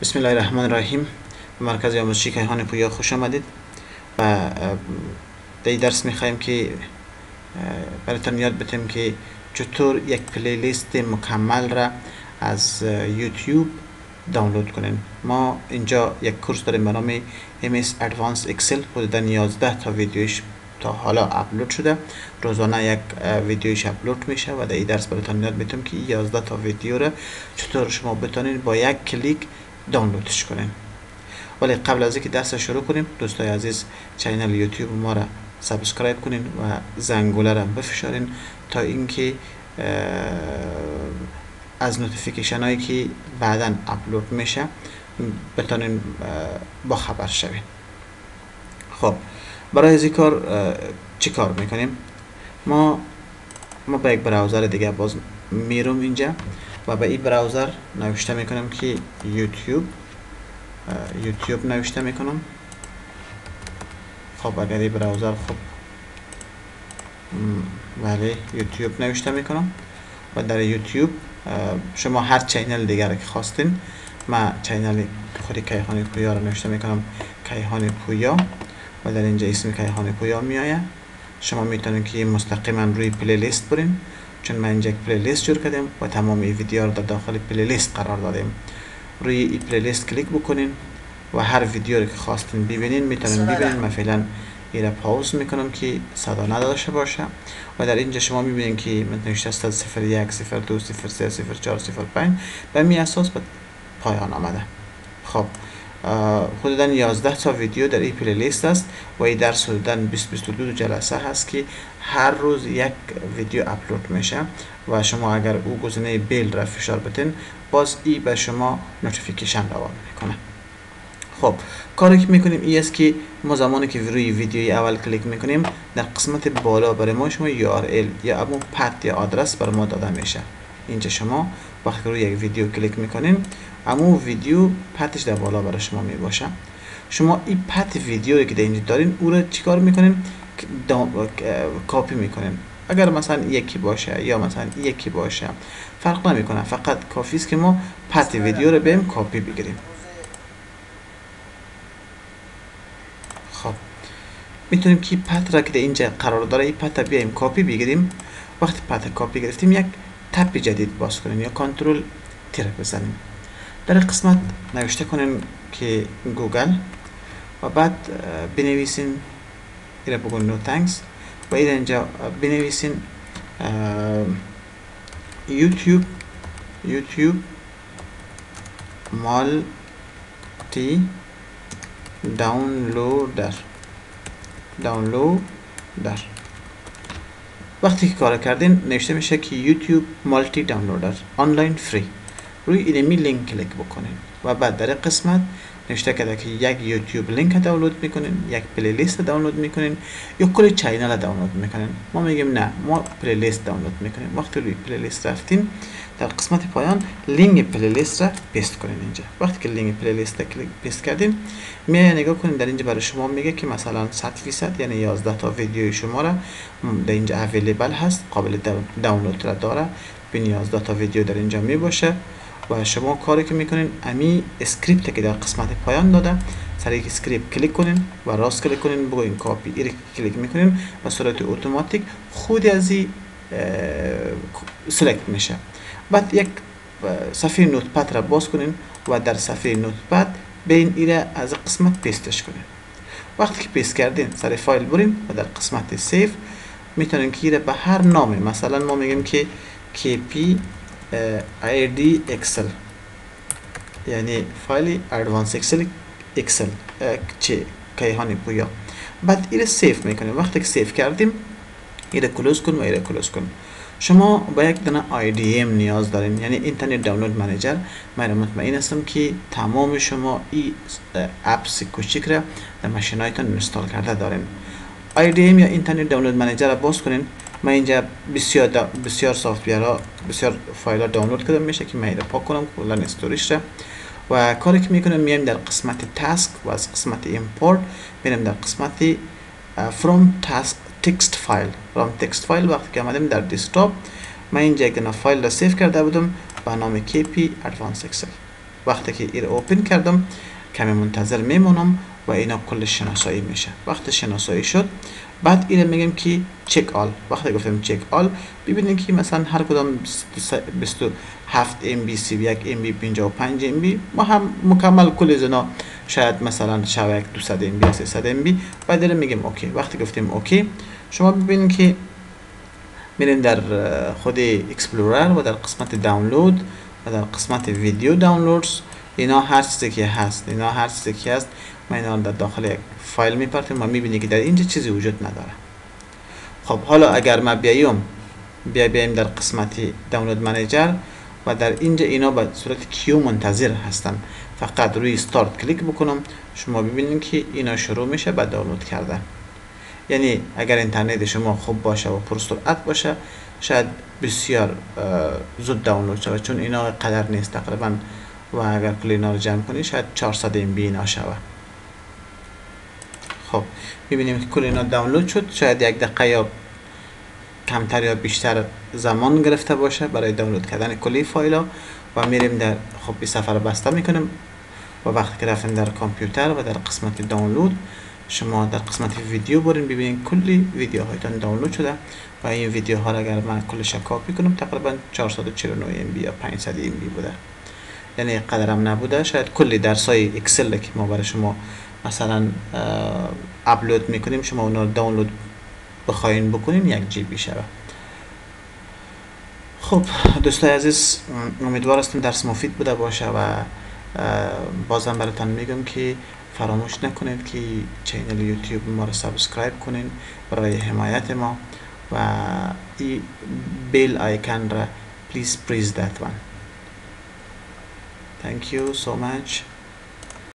بسم الله الرحمن الرحیم به مرکز آموزشی کیهان پویا خوش آمدید و در درس می‌خوایم که براتون یاد بتیم که چطور یک playlist مکمل را از یوتیوب دانلود کنین ما اینجا یک course داریم به نام MS Advanced Excel حدودا 11 تا ویدیوش تا حالا اپلود شده روزانه یک ویدیوش اپلود میشه و در این درس براتون یاد می‌تم که 11 تا ویدیو را چطور شما بتونید با یک کلیک دانلودش کنین ولی قبل از اینکه درس شروع کنیم دوستای عزیز channel یوتیوب ما را subscribe کنین و زنگوله را بفشارین تا اینکه از notification هایی که بعدا اپلود میشه بتونین با خبر شوین. خب برای ازی کار چی کار می‌کنیم؟ ما ما به یک browser دیگه باز می‌روم اینجا. و به این browser نوشته می‌کنم که یوتیوب یوتیوب نوشته می‌کنم. خب اگر این browser خب بله یوتیوب نوشته می‌کنم و در یوتیوب شما هر channel دیگر که خواستین ما channel خود کیهان پویا رو نوشته می‌کنم کیهان پویا. و در اینجا اسم کیهان پویا میآید. شما می‌تونید که مستقیما روی playlist برین. چون اینجا یک playlist جور کردیم و تمام این ویدیو رو در داخل playlist قرار دادیم. روی این playlist کلیک بکنین و هر ویدیو رو که خواستین ببینین می‌تونین ببینین. من فعلا این را pause می‌کنم که صدا نداشته باشه و در اینجا شما می‌بینین که من نوشته است 01 02 03 04 05 به همی اساس به پایان آمده. خب حدودا 11 تا ویدیو در این playlist است. و این درس حدودا 20 22 جلسه هست که هر روز یک ویدیو اپلود میشه. و شما اگر او گزینه bell را فشار بتین باز ای به شما notification روان می‌کنه. خب کاری که می‌کنیم ای است که ما زمانی که روی ویدیوی اول کلیک می‌کنیم در قسمت بالا برای ما شما URL یا امو path یا آدرس برای ما داده میشه. اینجا شما وقتی روی یک ویدیو کلیک می‌کنین امو ویدیو path ش در بالا برای شما می باشه شما این path ویدیویی که در اینجا دارین او رو چیکار می‌کنین؟ کاپی می‌کنین. اگر مثلا یکی باشه یا مثلا یکی باشه فرق نمی‌کنه. فقط کافی است که ما path ویدیو رو بهم کاپی بگیریم. خب. می‌تونیم که path را که در اینجا قرار داره این path بیایم کاپی بگیریم. وقتی پت کاپی گرفتیم یک تپ جدید باز کنیم یا کنترل تیر بزنیم. در قسمت نوشته کنیم که گوگل و بعد بنویسین ایره بگون نو تانکس و اینجا بنویسین یوتیوب یوتیوب مالتی داونلودر. downloader. وقتی که کار کردین نوشته میشه که YouTube Multi Downloader Online Free. روی امی لینک کلیک بکنین و بعد در قسمت نوشته کرده که یک یوتیوب لینک دانلود می‌کنین یک playlist دانلود می‌کنین یا کل channel دانلود می‌کنین. ما میگیم نه ما playlist دانلود می‌کنیم. وقتی روی playlist رفتین در قسمت پایان لینک playlist را paste کنین اینجا وقتی که لینک playlist را paste کردین میای نگاه کنین در اینجا برای شما میگه که مثلا 100 فیصد یعنی 11 تا ویدیو شما را در اینجا available هست قابل دانلود را داره به 11 تا ویدیو در اینجا می باشه و شما کاری که می‌کنین امی script که در قسمت پایان داده سر یک script کلیک کنین و راست کلیک کنین بگوین کاپی ایره کلیک می‌کنین و صورت اتوماتیک خود از select میشه بعد یک صفحه Notepad را باز کنین و در صفحه Notepad بین ایره از قسمت paste ش کنین وقتی که paste کردین سر فایل برین و در قسمت save می‌تونین که ایره به هر نامی مثلا ما میگیم که kp advanced excel. یعنی فایل advanced Excel Excel چه کیهانی پویا بعد ایره save می‌کنیم وقتی که save کردیم ایره close کن و ایره close کن شما با یک دونه IDM نیاز دارین یعنی Internet Download Manager من مطمئن هستم که تمام شما این apps کوچیک را در ماشین هایتان install کرده دارین. IDM یا Internet Download Manager را باز کنین. من اینجا بسیار بسیار soft ها بسیار فایل ها دانلود کرده میشه که من پاک کنم کلا storage را. و کاری که می‌کنم میایم در قسمت task و از قسمت import میرم در قسمت from task text file from text file وقتی که آمدیم در desktop من اینجا یک فایل را save کرده بودم با نام kp advanced excel. وقتی که ایره open کردم کمی منتظر میمونم و اینا کل شناسایی میشه. وقتی شناسایی شد بعد اینو میگیم که check all وقتی گفتم check all ببینید که مثلا هر کدام 27 MB سی یک MB 55 MB ما هم مکمل کل زنا شاید مثلا شاید 200 MB 300 MB. بعد میگیم OK. وقتی گفتیم OK شما ببینید که میرین در خود Explorer و در قسمت دانلود و در قسمت video downloads. اینا هر چیزی که هست اینا هر چیزی که هست ما اینا در داخل یک فایل میپرتیم. و می‌بینی که در اینجا چیزی وجود نداره. خب حالا اگر ما بیایم بیا بیایم در قسمت download manager و در اینجا اینا به صورت کیو منتظر هستن. فقط روی استارت کلیک بکنم شما ببینید که اینا شروع میشه به دانلود کردن. یعنی اگر اینترنت شما خوب باشه و پرسرعت باشه شاید بسیار زود دانلود شود چون اینا قدر نیست تقریبا. و اگر کل اینا رو جمع کنی شاید 400 ام بی اینا شود. خب می‌بینیم که کل اینا دانلود شد. شاید یک دقیقه یا کمتر یا بیشتر زمان گرفته باشه برای دانلود کردن کلی فایل ها و میریم در خب صفحه ر بسته می‌کنیم و وقتی که رفتیم در کامپیوتر و در قسمت دانلود شما در قسمت ویدیو برین ببینید کلی ویدیو هایتان دانلود شده و این ویدیو ها را اگر من کلش کاپی کنم تقریبا 449 MB یا 500 MB بوده. یعنی قدرم نبوده. شاید کلی درسای اکسل که ما برای شما مثلا اپلود می‌کنیم شما اونا دانلود بخواین بکنین یک GB شده خب دوستای عزیز امیدوار هستم درس مفید بوده باشه و بازم براتون میگم که فراموش نکنید که channel یوتیوب ما رو subscribe کنین برای حمایت ما و این bell icon را please press that one. Thank you so much.